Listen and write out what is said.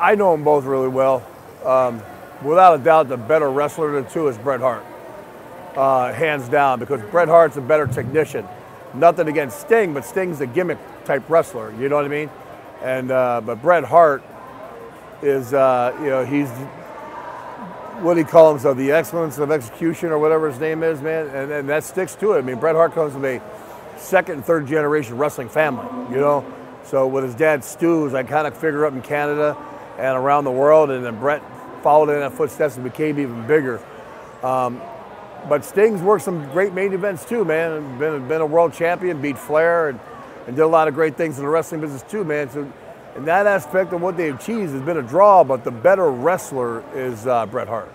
I know them both really well. Um, without a doubt, the better wrestler of the two is Bret Hart, uh, hands down, because Bret Hart's a better technician. Nothing against Sting, but Sting's a gimmick type wrestler. You know what I mean? And uh, but Bret Hart is, uh, you know, he's what do you call himself? The excellence of execution or whatever his name is, man. And, and that sticks to it. I mean, Bret Hart comes from a second and third generation wrestling family, you know. So with his dad Stu's, I iconic figure up in Canada and around the world, and then Bret followed in that footsteps and became even bigger. Um, but Sting's worked some great main events too, man. Been been a world champion, beat Flair, and, and did a lot of great things in the wrestling business too, man. So in that aspect of what they've achieved has been a draw, but the better wrestler is uh, Bret Hart.